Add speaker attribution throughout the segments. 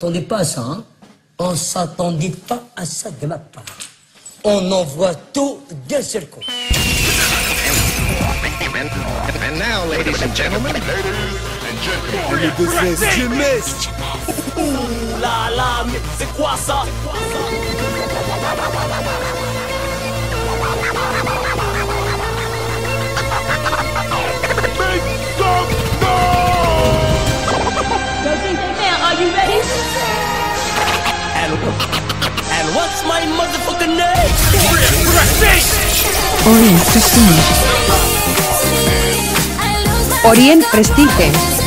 Speaker 1: s'attendait pas à ça, hein On s'attendait pas à ça de ma part. On envoie tout d'un seul coup. And
Speaker 2: now, ladies and gentlemen,
Speaker 3: Le business James
Speaker 2: Ouh là là, mais c'est quoi ça? Orient
Speaker 4: Prestige. Orient Prestige.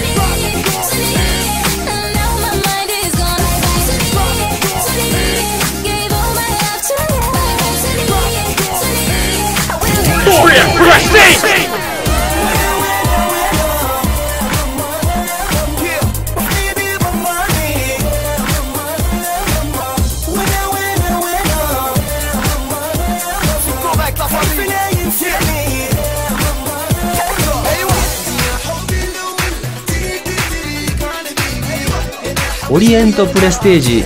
Speaker 5: オリエントプレステージ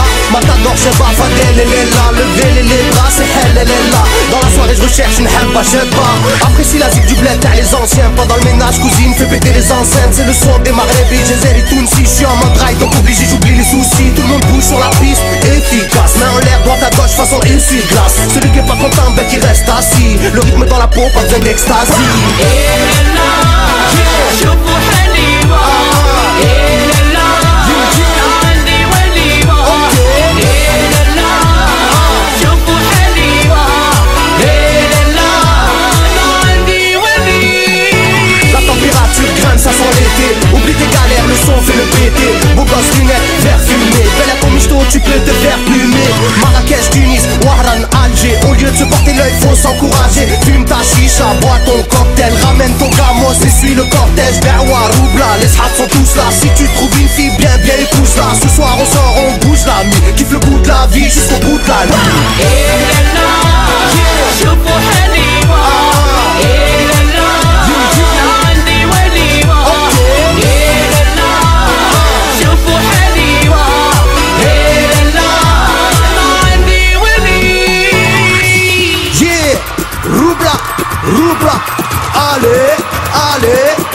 Speaker 3: là. Matador je bats Fadel elle est là Levez les bras c'est elle elle est là. Dans la soirée je recherche une pas je pas. Apprécie la zig du bled t'as les anciens. Pas dans le ménage cousine fais péter les enceintes. C'est le son des Maghrebis Jezer et Tounsi Je suis en mode drive donc obligé j'oublie les soucis. Tout le monde bouge sur la piste efficace. Main en l'air droite à gauche façon essuie-glace. Celui qui est pas content ben qui reste assis. Le rythme dans la peau pas besoin d'extasie. S'encourager Fume ta chicha, bois ton cocktail Ramène ton gamos et suis le cortège. Berwa, Roubla, les sahabs sont tous là. Si tu trouves une fille bien, bien épouse-la. Ce soir on sort, on bouge la mi Kiffe le bout de la vie jusqu'au bout de la nuit Roupa, allez, allez.